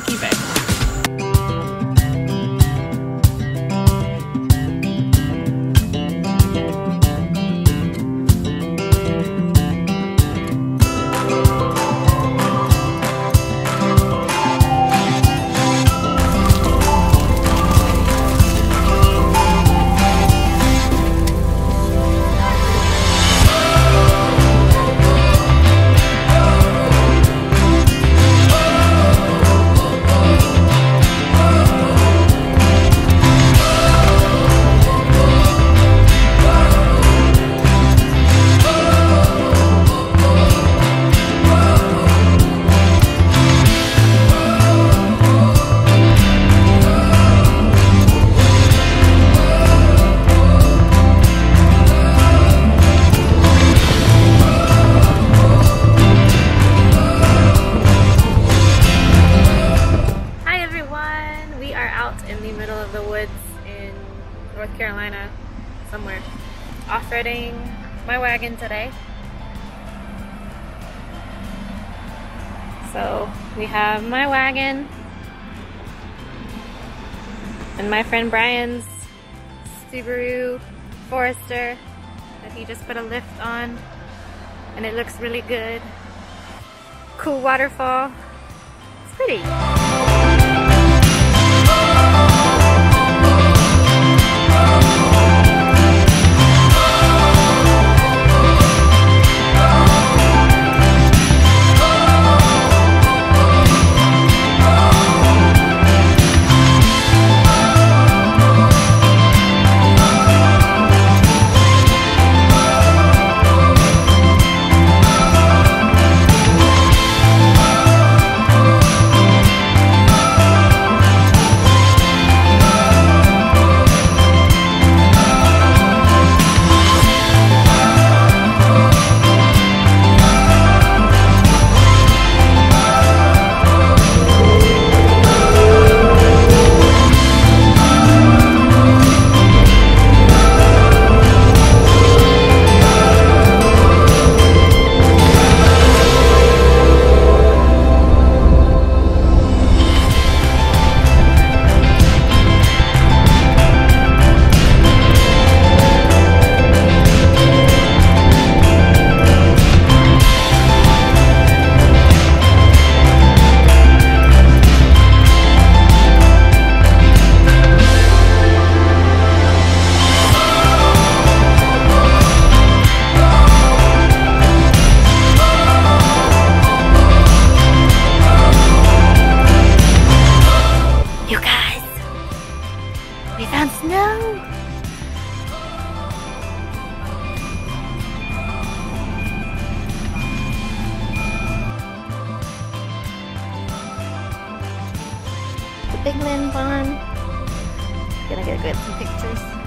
Mickey Beck. Off-roading my wagon today. So we have my wagon and my friend Brian's Subaru Forester that he just put a lift on and it looks really good. Cool waterfall. It's pretty. The big. Gonna get good some pictures.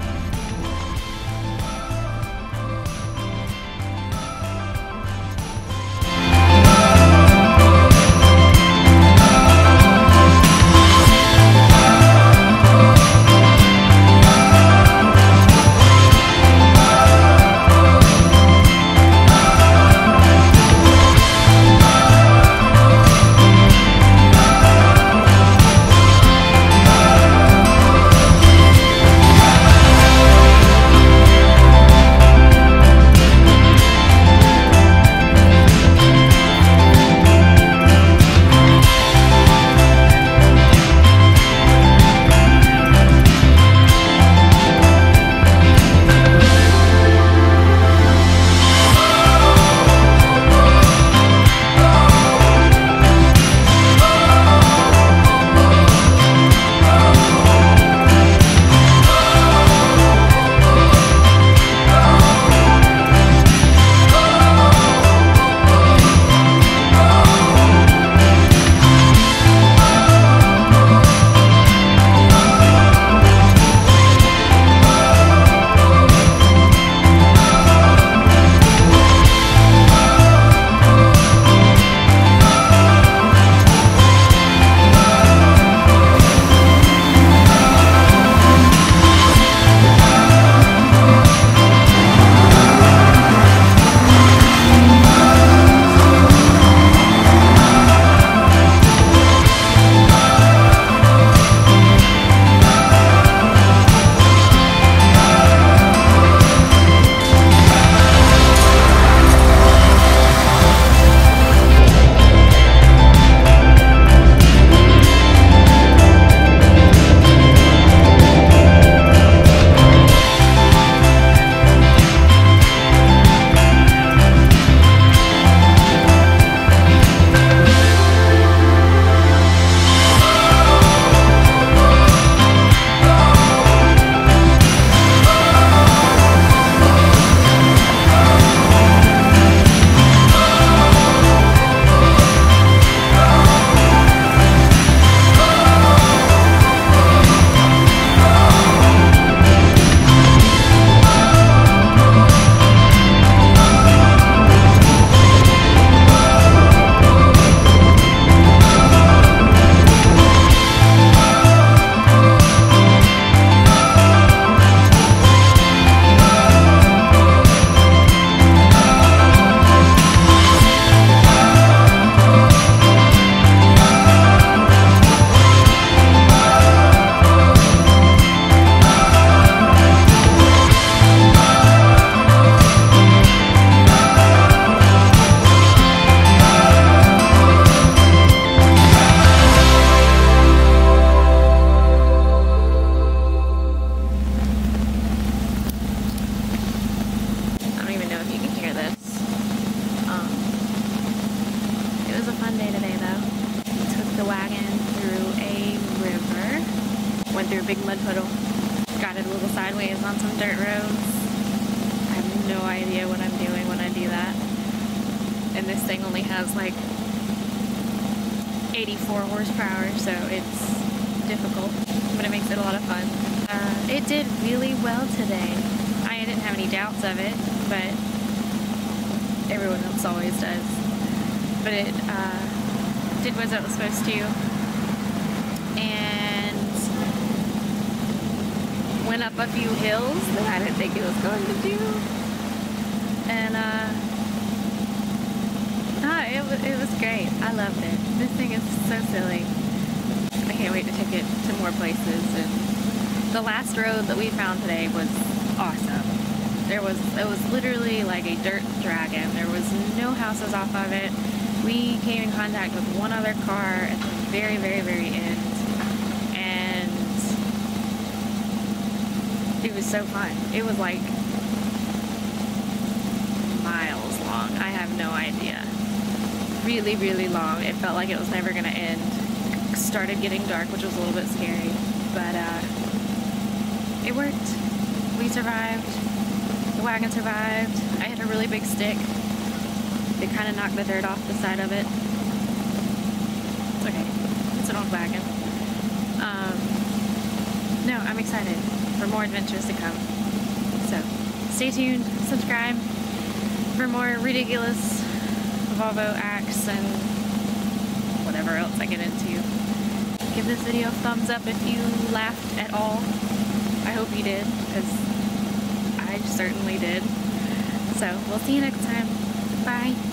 Went through a big mud puddle. Got it a little sideways on some dirt roads. I have no idea what I'm doing when I do that. And this thing only has like 84 horsepower, so it's difficult, but it makes it a lot of fun. Uh, it did really well today. I didn't have any doubts of it, but everyone else always does. But it uh, did what it was supposed to, and went up a few hills that I didn't think it was going to do, and uh, ah, it, it was great. I loved it. This thing is so silly. I can't wait to take it to more places. And the last road that we found today was awesome. There was, it was literally like a dirt dragon. There was no houses off of it. We came in contact with one other car at the very, very, very end. And it was so fun. It was like miles long. I have no idea. Really, really long. It felt like it was never going to end. Started getting dark, which was a little bit scary. But uh, it worked. We survived. The wagon survived. I hit a really big stick. It kind of knocked the dirt off the side of it. It's okay. It's an old wagon. Um, no, I'm excited for more adventures to come. So, stay tuned, subscribe for more ridiculous Volvo acts and whatever else I get into. Give this video a thumbs up if you laughed at all. I hope you did, because I certainly did. So, we'll see you next time. Bye.